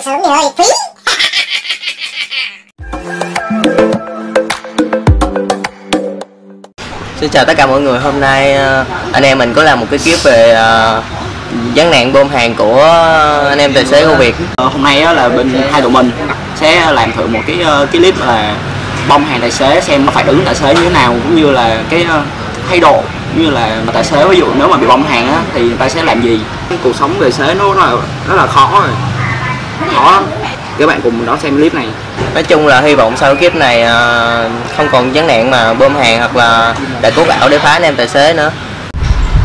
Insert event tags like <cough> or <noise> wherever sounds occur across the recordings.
sớm thì hơi phí. <laughs> Xin chào tất cả mọi người, hôm nay ờ, anh em mình có làm một cái clip về ờ, vấn nạn bơm hàng của anh em tài xế của Việt. Ờ, hôm nay á, là bên hai tụi mình sẽ làm thử một cái ờ, cái clip là bong hàng tài xế xem nó phản ứng tài xế như thế nào cũng như là cái ờ, thái độ như là tài xế. Ví dụ nếu mà bị bong hàng á thì tài xế làm gì? Cuộc sống tài xế nó nó là rất là khó rồi khó lắm các bạn cùng đó xem clip này. Nói chung là hy vọng sau clip này ờ, không còn vấn nạn mà bơm hàng hoặc là đại cốt ảo để phá anh em tài xế nữa.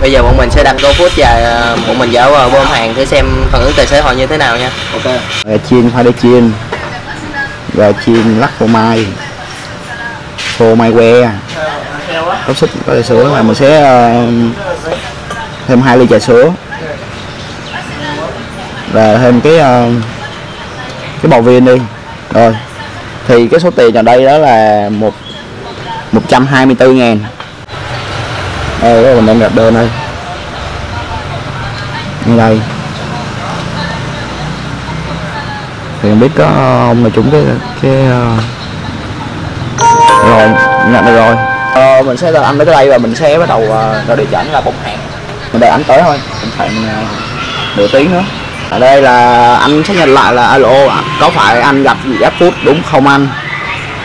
Bây giờ bọn mình sẽ đặt GoFood và ờ, bọn mình dạo vào bơm hàng để xem phản ứng tài xế họ như thế nào nha. Ok. Rồi chiên khoai để chiên. Rồi chiên lắc phô mai. Phô mai que. Có xích có trà sữa là mình sẽ ờ, Thêm 2 ly trà sữa. Và thêm cái ờ, cái bầu viên đi. Rồi Thì cái số tiền ở đây đó là một 124 ngàn. Đây đó mình đang đặt đơn đây. Như đây. Thì không biết có ông nào chúng cái cái ờ, rồi nhận được rồi. Ờ, mình sẽ là anh tới đây và mình sẽ bắt đầu ờ, rồi ra địa chỉ là bốc hẹn mình đợi anh tới thôi. Mình phải ờ, nửa tiếng nữa ở đây là anh xác nhận lại là alo ạ, có phải anh gặp gì áp phút đúng không anh?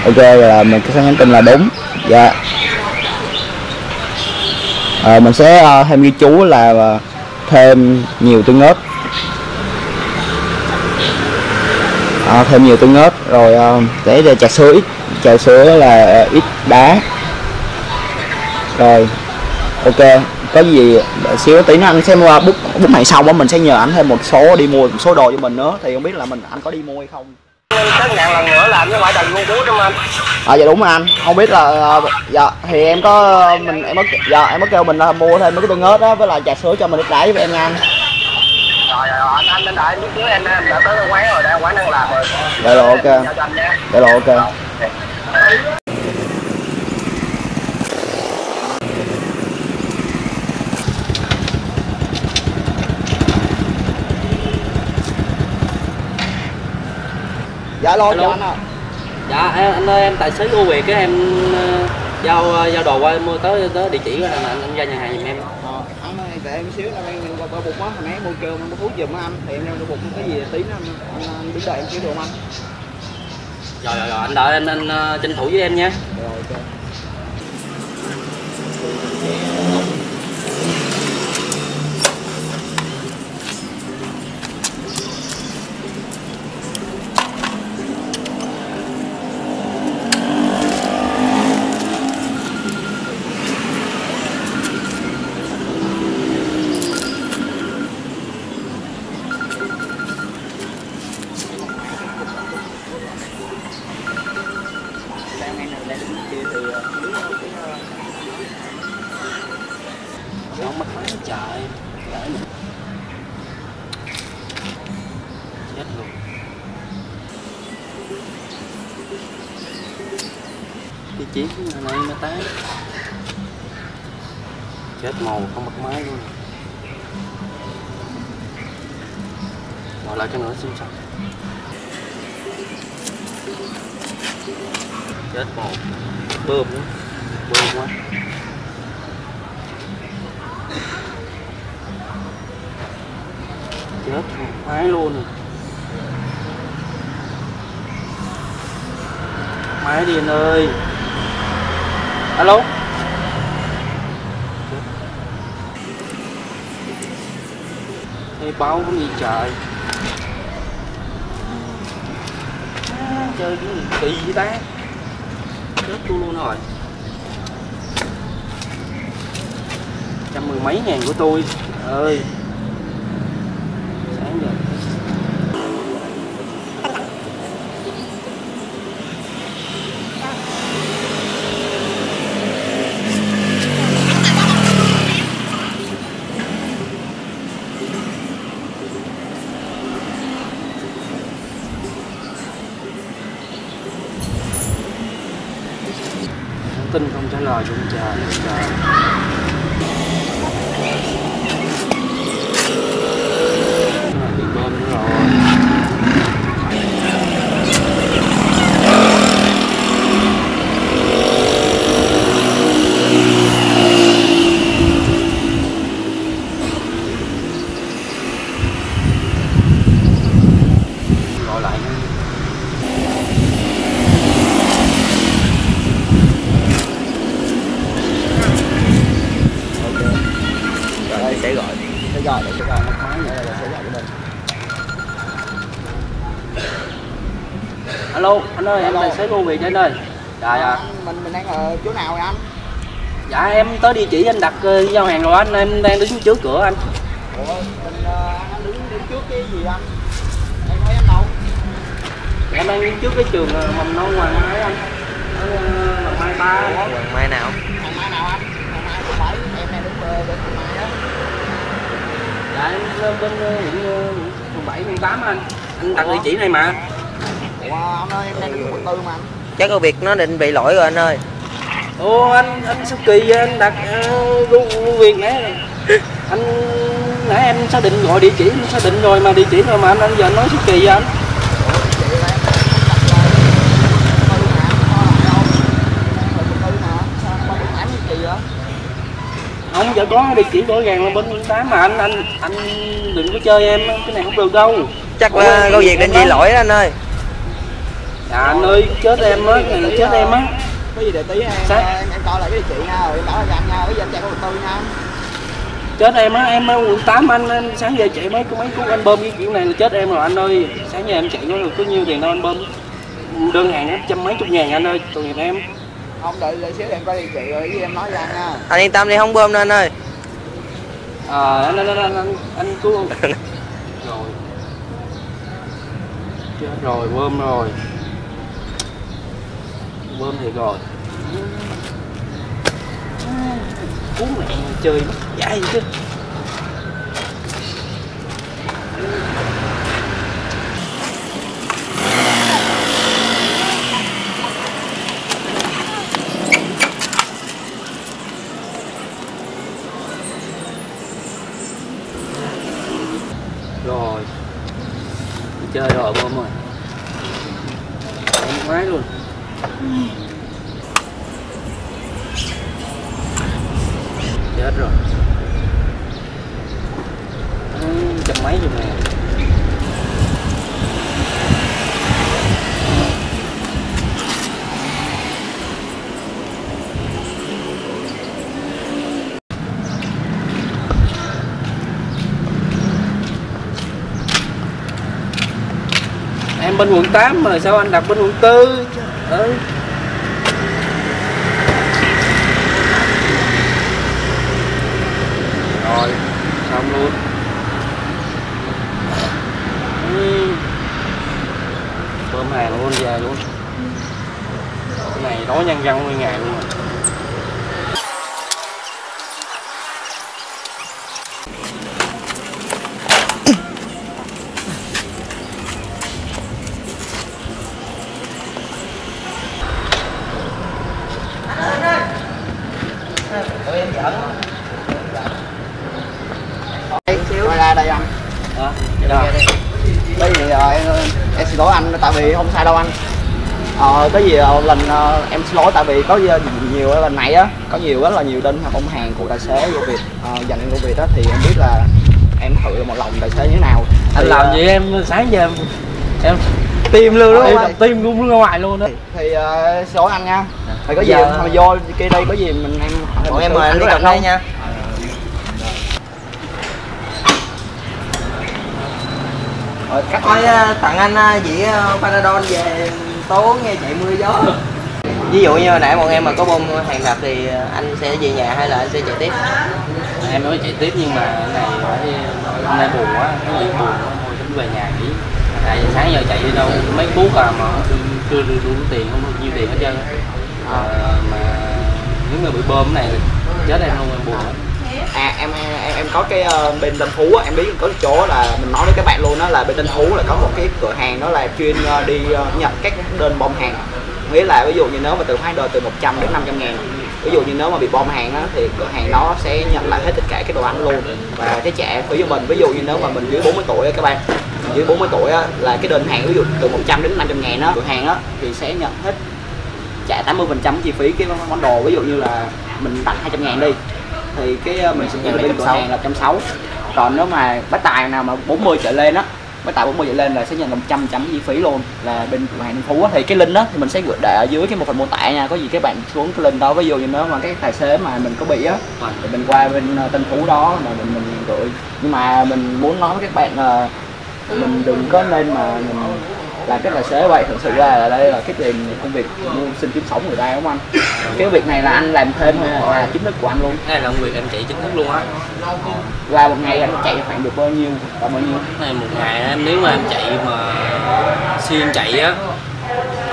Ok là mình sẽ nhắn tin là đúng. Dạ. Ờ, mình sẽ uh, thêm ghi chú là uh, thêm nhiều tương ớt. À, thêm nhiều tương ớt rồi uh, để để trà sữa ít trà sữa là uh, ít đá. Rồi ok có gì xíu tí nữa anh sẽ mua bút bút này xong á mình sẽ nhờ anh thêm một số đi mua một số đồ cho mình nữa. Thì không biết là mình anh có đi mua hay không? Tất ngàn lần nữa làm chứ phải đành ngu bút trong anh. À dạ đúng rồi anh. Không biết là à, dạ thì em có mình em có dạ em có kêu mình là mua thêm mấy cái tương ớt đó với lại trà sữa cho mình ít đá với em nha anh. Rồi rồi rồi, anh anh đợi chút xíu em em đã tới quán rồi, đang quán đang làm rồi. Dạ rồi ok. Giao cho anh nha. Dạ rồi ok dạ lo cho anh ạ. Dạ em, anh ơi em tài xế của Việt á em ờ, giao ờ, giao đồ qua mua tới tới địa chỉ của anh anh, anh ra nhà hàng giùm em. Ờ, anh ơi, để em xíu là em qua qua bụng á, hồi nãy mua kêu em mua thuốc giùm anh, thì em đem bụng cái gì tí nữa anh, anh, đứng đợi em xíu được không anh? rồi rồi rồi anh đợi anh anh ờ, tranh thủ với em nha. Rồi ok. Này nó tái chết màu, không bật máy luôn. Gọi lại cái nữa xem sao chết màu. Bơm quá bơm quá. Chết máy luôn rồi. Máy điện ơi alo? Hay báo cũng gì trời? À, chơi cái gì kỳ vậy ta? Chết tôi luôn rồi. Trăm mười mấy ngàn của tôi. Trời ơi sáng giờ Nhắn tin không trả lời luôn xế cô Việt anh ơi dạ dạ. Mình mình đang ở chỗ nào vậy anh? Dạ em tới địa chỉ anh đặt ờ, giao hàng rồi anh. Em đang đứng trước cửa anh. Ủa mình ờ, anh đứng đứng trước cái gì anh? Em thấy anh đâu? Em đang đứng trước cái trường ờ, mầm non hoàng mai anh. Ở ờ, Hoàng mai ba. Hoàng Mai nào? Thằng mai nào anh? Thằng mai không phải em đang đứng bên bên thằng mai á dạ em lên bên ờ, phường bảy phường tám anh. Anh đặt địa chỉ này mà ủa anh ơi em đang đứng quận tư mà anh. Chắc có việc nó định bị lỗi rồi anh ơi. Ồ anh anh sao kỳ vậy? Anh đặt uh, việc nãy <laughs> anh nãy em xác định gọi địa chỉ xác định rồi mà địa chỉ rồi mà anh anh giờ anh nói sao kỳ vậy anh? Không giờ có địa chỉ rõ ràng là bên quận tám mà anh anh anh đừng có chơi em cái này không được đâu. Chắc Ủa, là có việc định bị lỗi đó anh ơi dạ anh ơi chết em á này là chết em á. Có gì để tí em em, em coi lại cái địa chỉ nha rồi em bảo là anh nha cái gì anh chạy qua quận tư nha. Chết em á em ở quận 8 anh, anh sáng giờ chạy mấy mấy cuốn anh bơm cái kiểu này là chết em rồi anh ơi. Sáng giờ em chạy có được có nhiêu tiền đâu anh bơm đơn hàng hết trăm mấy chục ngàn anh ơi tội nghiệp em. Không đợi đợi xíu em coi địa chỉ rồi gì em nói anh nha. Anh yên tâm đi không bơm đâu anh ơi. À anh anh anh anh, anh, anh cứu <laughs> rồi. Chết rồi bơm rồi bơm thì rồi. Cuốn mẹ chơi mất dạy chứ. Rồi. Chơi rồi bơm rồi máy luôn chết rồi Ừ, em bên quận 8 mà sao anh đặt bên quận 4 ừ. rồi, xong luôn ừ. bơm hàng luôn, về luôn cái này đói nhân dân nguyên ngày luôn rồi. quay ra đây anh Đó, cái đó. cái gì ờ, em em xin lỗi anh tại vì không sai đâu anh? Ờ, cái gì ờ, lần ờ, em xin lỗi tại vì có gì- nhiều lần này á có nhiều rất là nhiều đơn hàng bông hàng của tài xế của Việt ờ, dành cho Việt đó thì em biết là em thử một lòng tài xế như thế nào. Anh Thì, làm ờ, gì em? Sáng giờ em em tim luôn đúng em không tim cũng ra ngoài luôn đó thì ờ, xin lỗi anh nha. Thì có gì Giờ- mà vô kia đây có gì mình em bọn em mời anh đi được cà phê không? nha Ờ, cắt thôi ờ, tặng anh ờ, dĩa ờ, panadol về tố nghe chạy mưa gió. Ví dụ như hồi nãy bọn em mà có bơm hàng thật thì anh sẽ về nhà hay là anh sẽ chạy tiếp? Em nói chạy tiếp nhưng mà cái này phải hôm nay buồn quá có gì buồn thôi tính về nhà nghỉ. Tại sáng giờ chạy đi đâu mấy cuốc à mà chưa chưa được đủ tiền không có nhiêu tiền hết trơn à, mà nếu mà bị bơm cái này thì chết em luôn em buồn lắm à em em em có cái uh, bên Tân Phú á, em biết có cái chỗ là mình nói với các bạn luôn đó là bên Tân Phú là có một cái cửa hàng đó là chuyên uh, đi ờ, uh, nhận các đơn bom hàng. Nghĩa là ví dụ như nếu mà từ hai đồ từ 100 đến 500 ngàn ví dụ như nếu mà bị bom hàng á, thì cửa hàng đó sẽ nhận lại hết tất cả cái đồ ăn luôn. Và cái trả ví dụ mình ví dụ như nếu mà mình dưới 40 tuổi á các bạn dưới 40 tuổi á, là cái đơn hàng ví dụ từ 100 đến 500 ngàn á cửa hàng á thì sẽ nhận hết trả 80 phần trăm chi phí cái món đồ. Ví dụ như là mình tặng 200 ngàn đi thì cái ờ, mình sẽ nhận bên cửa hàng là trăm sáu. Còn nếu mà bác tài nào mà 40 trở lên á bác tài 40 trở lên là sẽ nhận 100 chấm chi phí luôn là bên cửa hàng Phú á. Thì cái link đó thì mình sẽ gửi để ở dưới cái một phần mô tả nha. Có gì các bạn xuống cái link đó ví dụ như nếu mà cái tài xế mà mình có bị á thì mình qua bên ờ, Tân Phú đó mà mình mình gửi. Nhưng mà mình muốn nói với các bạn là mình đừng có nên mà mình làm cái tài xế vậy thực sự ra là đây là cái tiền công việc mưu sinh kiếm sống người ta đúng không anh? Cái việc này là anh làm thêm hay là, là chính thức của anh luôn? Này là công việc em chạy chính thức luôn á. Là một ngày anh chạy khoảng được bao nhiêu tầm bao nhiêu? Này một ngày em nếu mà em chạy mà xuyên chạy á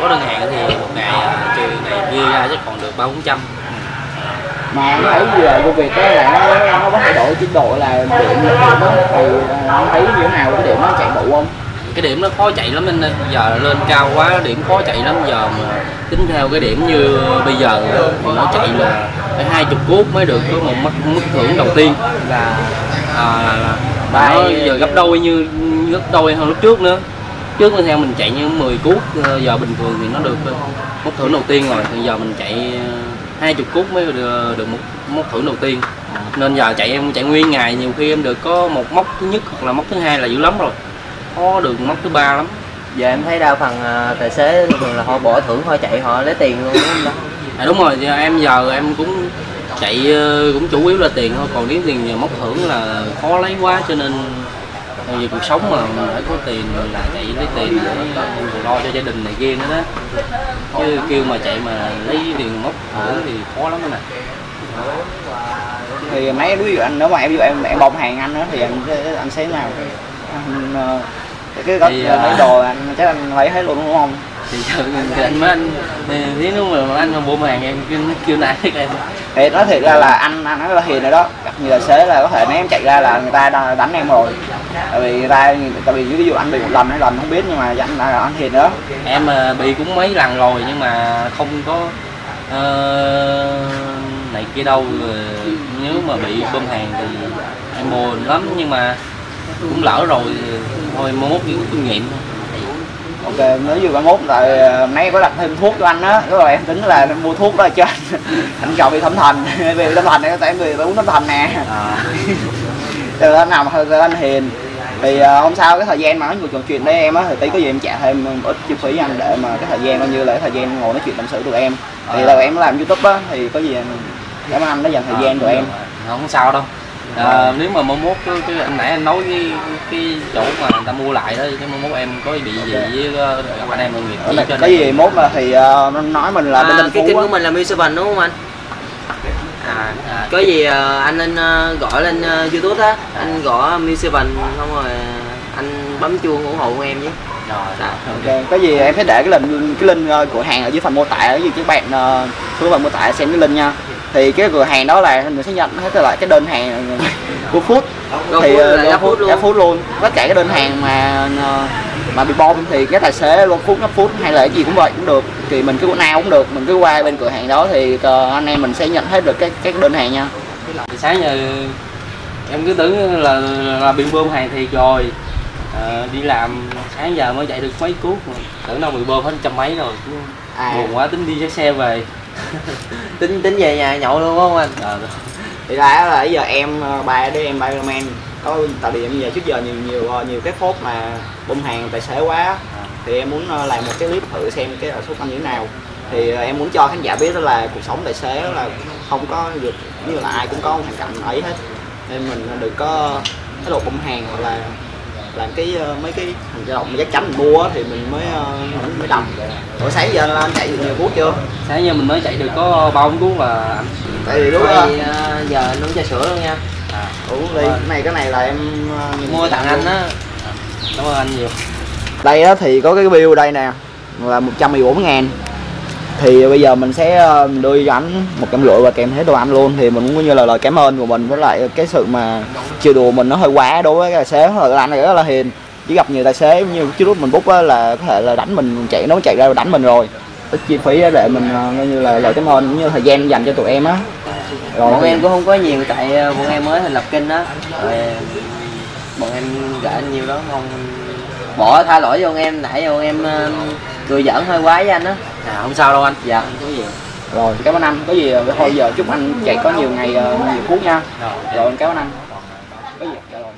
có đơn hàng thì một ngày trừ này chia ra chắc còn được ba bốn trăm. Mà anh thấy giờ công việc đó là nó nó có thay đổi chế độ là điểm là điểm đó thì anh thấy như thế nào? Cái điểm nó chạy đủ không cái điểm nó khó chạy lắm nên giờ lên cao quá điểm khó chạy lắm. Giờ mà tính theo cái điểm như bây giờ thì nó chạy là phải hai chục cút mới được có một mức, mức thưởng đầu tiên. Là à, nó giờ gấp đôi như gấp đôi hơn lúc trước nữa. Trước thì theo mình chạy như 10 cút ờ, giờ bình thường thì nó được ờ, mức thưởng đầu tiên rồi. Thì giờ mình chạy hai chục cút mới được, được một mức thưởng đầu tiên. Nên giờ chạy em chạy nguyên ngày nhiều khi em được có một mốc thứ nhất hoặc là mốc thứ hai là dữ lắm rồi khó được mốc thứ ba lắm. Giờ em thấy đa phần à, tài xế thường là họ bỏ thưởng họ chạy họ lấy tiền luôn đúng không ta? à, đúng rồi giờ em giờ em cũng chạy ờ, cũng chủ yếu là tiền thôi còn nếu tiền nhờ mốc thưởng là khó lấy quá cho nên vì cuộc sống mà mình phải có tiền là chạy lấy tiền để lo cho gia đình này kia nữa đó. Chứ kêu mà chạy mà lấy tiền mốc thưởng thì khó lắm nè. Thì mấy ví dụ anh nếu mà em em em bông hàng anh đó thì anh anh sẽ nào anh ờ, cái có Thì, à, mấy đồ anh chắc anh lấy hết luôn đúng không? Thì giờ anh mới anh nếu nếu mà anh mà buôn hàng em kêu kêu nãy em thì nói thiệt ra là anh anh nói là hiền rồi đó. Gặp nhiều tài xế là có thể nếu em chạy ra là người ta đánh em rồi. Tại vì người ta tại vì ví dụ anh bị một lần hai lần không biết nhưng mà anh là anh hiền đó. Em ờ, bị cũng mấy lần rồi nhưng mà không có ờ, này kia đâu. Rồi nếu mà bị bơm hàng thì em buồn lắm nhưng mà cũng lỡ rồi thôi mai mốt những kinh nghiệm. Thôi. ok nếu như bạn mốt tại ờ, nãy có đặt thêm thuốc cho anh á rồi em tính là mua thuốc đó cho anh. <laughs> Anh chọn bị thẩm thành. <laughs> Vì thẩm thành này có thể người uống thẩm thành nè. À, <laughs> từ anh nào mà hơi anh hiền. Thì uh, hôm sau cái thời gian mà nói chuyện trò chuyện với em á thì tí có gì em trả thêm ít chi phí anh để mà cái thời gian coi như là cái thời gian ngồi nói chuyện tâm sự tụi em. Thì là em làm youtube á thì có gì em cảm ơn anh đã dành thời gian tụi em. không sao đâu à, nếu mà mai mốt cái, cái anh nãy anh nói cái cái chỗ mà người ta mua lại đó cái mai mốt em có bị gì với ờ, gặp anh em đồng nghiệp chỉ cho có gì mốt mà thì uh, nó nói mình là bên à, thành cái kênh của mình là Music Seven đúng không anh? À, À, có gì à, anh nên à, gọi lên à, youtube á. Anh gõ Music Seven xong rồi à, anh bấm chuông ủng hộ em với rồi à, Ok, có gì em sẽ để cái link cái link ờ, cửa hàng ở dưới phần mô tả ở dưới các bạn ờ, xuống phần mô tả xem cái link nha thì cái cửa hàng đó là mình sẽ nhận hết lại cái đơn hàng của food. GoFood ờ, là GoFood luôn. GoFood luôn. Tất cả cái đơn hàng mà ờ, mà bị bom thì cái tài xế luôn food food hay là cái gì cũng vậy cũng được. Thì mình cứ nào cũng được mình cứ qua bên cửa hàng đó thì ờ, anh em mình sẽ nhận hết được cái các đơn hàng nha. Thì sáng giờ em cứ tưởng là là bị bơm hàng thiệt rồi. Ờ, đi làm sáng giờ mới chạy được mấy cuốc tưởng đâu bị bơm hết trăm mấy rồi. À, buồn quá tính đi xe về <laughs> tính tính về nhà nhậu luôn đúng không anh? Ờ, thì ra là bây giờ em ờ, ba đứa em Spiderman có tại vì em giờ trước giờ nhiều nhiều ờ, nhiều cái phốt mà bơm hàng tài xế quá thì em muốn ờ, làm một cái clip thử xem cái số anh như thế nào. Thì ờ, em muốn cho khán giả biết đó là cuộc sống tài xế là không có được như là ai cũng có một hoàn cảnh ấy hết. Nên mình đừng có cái đồ bơm hàng hoặc là làm cái ờ, mấy cái hành động chắc chắn mình mua thì mình mới ờ, mình mới đọc Ủa sáng giờ anh chạy được nhiều phút chưa? sáng giờ mình mới chạy được có ba bốn cuốc anh Tại vì lúc đó à, giờ uống trà sữa luôn nha. À, uống ly cái này cái này là em ờ, mua tặng anh á. Cảm ơn anh nhiều. Đây á, thì có cái bill đây nè là 114 ngàn thì bây giờ mình sẽ ờ, đưa cho anh một trăm rưỡi và kèm hết đồ ăn luôn. Thì mình cũng như là lời cảm ơn của mình với lại cái sự mà chiều đùa mình nó hơi quá đối với tài xế. Là anh này rất là hiền. Chỉ gặp nhiều tài xế như trước lúc mình bút á, là có thể là đánh mình chạy nó chạy ra đánh mình rồi. Ít chi phí á để mình ờ, coi như là lời cảm ơn cũng như thời gian dành cho tụi em á. Rồi. Bọn em cũng không có nhiều tại ờ, bọn em mới thành lập kênh đó rồi bọn em gãi nhiều đó không bỏ tha lỗi cho bọn em nãy bọn em à, cười giỡn hơi quá với anh á. À, không sao đâu anh. Dạ. Không có gì? Rồi cảm ơn anh. Có gì thôi giờ chúc anh chạy có nhiều ngày ờ, nhiều phút nha. Rồi. Rồi cảm ơn anh. Có gì? Dạ rồi